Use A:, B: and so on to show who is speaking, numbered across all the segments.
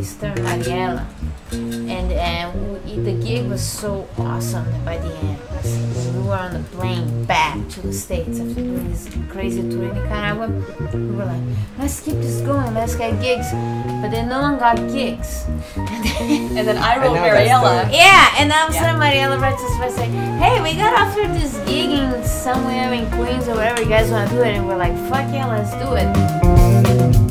A: and Mariela, and and we, the gig was so awesome by the end. When we were on the plane back to the states after doing this crazy tour in Nicaragua, we were like, let's keep this going, let's get gigs. But then no one got gigs.
B: And then I wrote
C: I know that
A: Yeah, and all of a
B: Yeah.
A: sudden Mariela writes us by saying, Hey, we got offered this gig in somewhere in Queens or wherever you guys want to do it. And we're like, Fuck yeah, let's do it.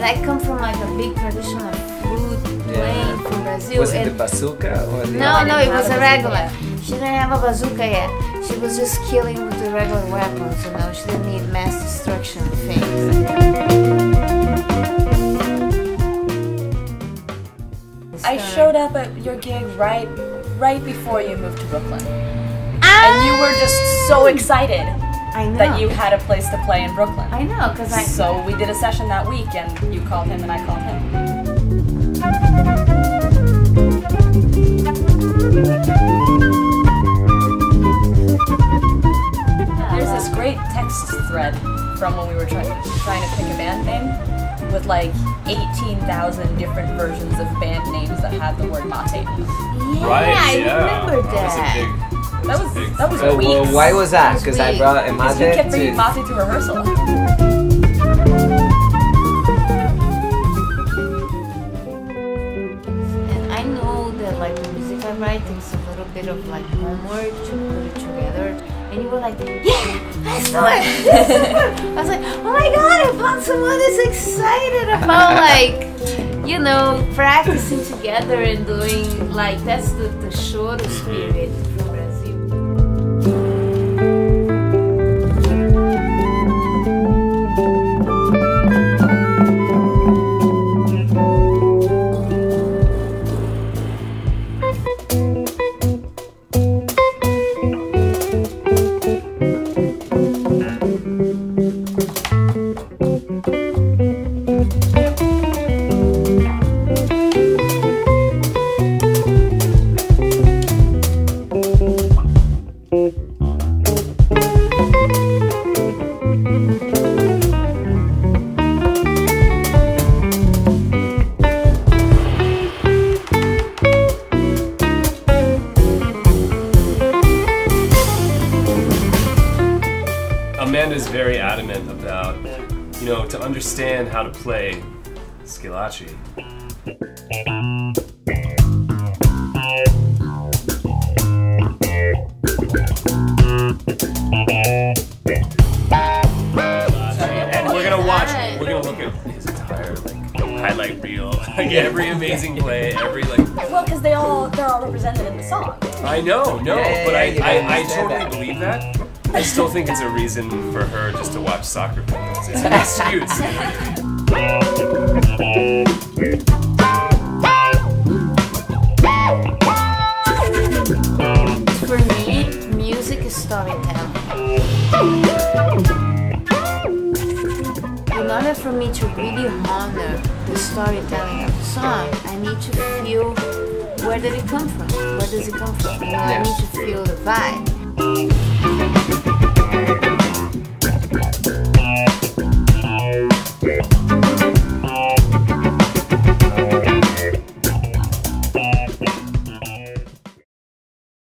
A: And I come from like a big tradition of flute playing from Brazil.
C: Was it
A: and
C: the bazooka or the
A: no, no, it was a
B: a
A: regular. She didn't have a bazooka yet. She was just killing with the regular weapons, you know. She didn't need mass destruction things.
B: I showed up at your gig right right before you moved to Brooklyn.
A: Ah!
B: And you were just so excited
A: I know.
B: that you had a place to play in Brooklyn.
A: I know, cause I.
B: So we did a session that week and you called him and I called him. There's this great text thread from when we were trying, trying to pick a band name with like 18,000 different versions of band names that had the word mate.
A: yeah,
D: Right,
A: I
D: yeah.
A: remember
D: That was a
A: that.
B: was
D: big
B: that was
C: So,
B: weeks.
C: well, why was that? Because I brought a
B: Because you kept bringing
C: to.
B: mate to rehearsal.
A: And I know that like the music I write takes a little bit of like homework to put it together. And you were like, yeah, let's do it. Let's do it. I was like, oh my god, I found someone that's excited about like, you know, practicing together and doing like that's the, the short mm-hmm. spirit
D: Amanda's very adamant about, you know, to understand how to play Schillaci. And we're gonna watch. We're gonna look at his entire like highlight reel, like every amazing play, every like.
B: Well, because they all they're all represented in the song.
D: I know, no,
C: Yeah, yeah,
D: but
C: yeah,
D: I, I, I totally
C: that.
D: believe that. I still think it's a reason for her just to watch soccer videos. It's an excuse.
A: For me, music is storytelling. In order for me to really honor the storytelling of the song, I need to feel where did it come from? Where does it come from? You know, I need to feel the vibe.